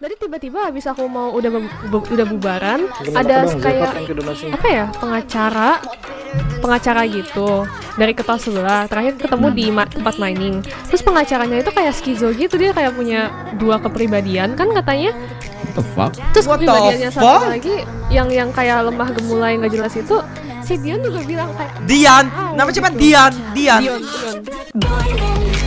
Jadi tiba-tiba habis aku mau udah bu- udah bubaran, ada kayak apa ya pengacara pengacara gitu dari kota sebelah terakhir ketemu di ma- tempat mining. Terus pengacaranya itu kayak skizo gitu dia kayak punya dua kepribadian kan katanya. What the fuck? terus What kepribadiannya satu lagi yang yang kayak lemah gemulai nggak jelas itu si Dion juga bilang kayak Dian, Ah, nama gitu. cepat Dian, Dian. Dion Dion